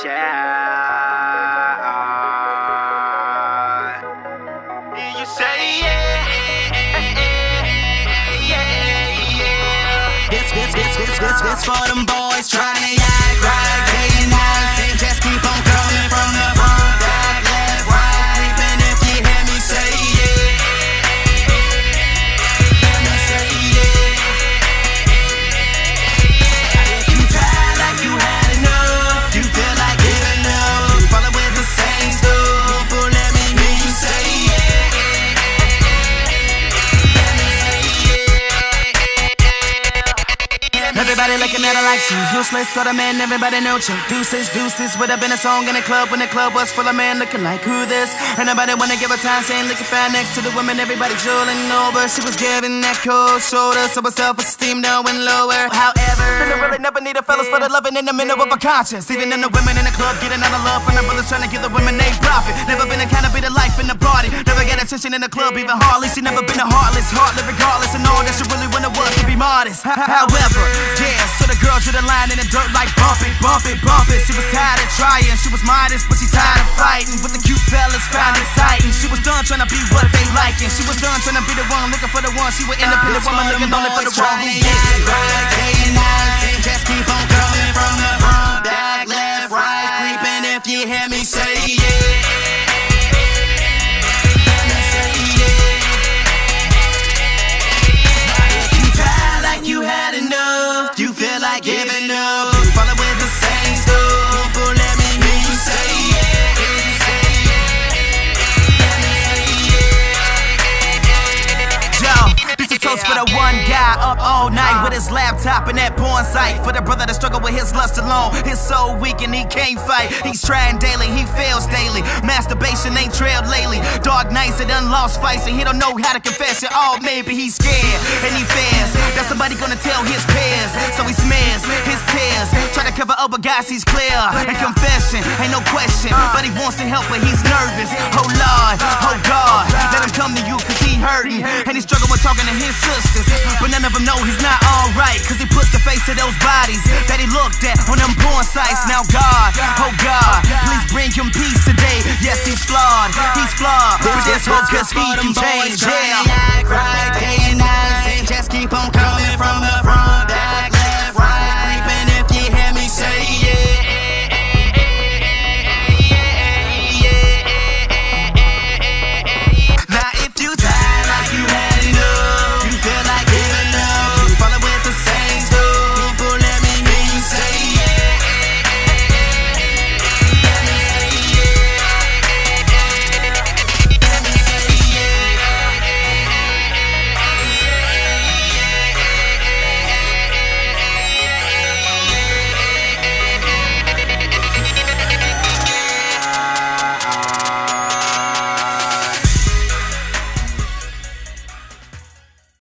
Yeah. You say yeah, yeah, yeah. This, this, this, this, this, this for them boys trying to act right Looking like she useless, so the man, everybody know you. Deuces, deuces, would have been a song in the club when the club was full of men looking like who this? And nobody wanna give a time, saying looking fine next to the woman, everybody drooling over. She was giving that cold shoulder, so her self-esteem now went lower. However, didn't really never need a fellas for the loving in the middle of a conscience. Even in the women in the club getting out of love from the brothers trying to give the women they profit. Never been the kind of be the life in the party. Never get attention in the club, even hardly. She never been a heartless, heartless regardless, and all that she really wanna modest. However, yeah, so the girl drew the line in the dirt like bump it, bump it, bump it. She was tired of trying, she was modest, but she tired of fighting. With the cute fellas found exciting. She was done trying to be what they liking. She was done trying to be the one, looking for the one. She was independent woman looking only for the one Who gets it? Just keep on coming from the front, back, left, right, creeping if you hear me say feel like giving the one guy up all night with his laptop in that porn site. For the brother that struggle with his lust alone, his soul weak and he can't fight. He's trying daily, he fails daily. Masturbation ain't trailed lately. Dark nights and done lost fights and he don't know how to confess it. Oh, maybe he's scared and he fears that somebody gonna tell his peers. So he smears his tears, try to cover over guys he's clear. And confession ain't no question, but he wants to help, but he's nervous. Oh Lord, oh God, talking to his sisters, but none of them know he's not alright. Cause he puts the face to those bodies that he looked at on them porn sites. Now God, oh God, please bring him peace today. Yes, he's flawed, he's flawed, but this hope cause he can change. Yeah.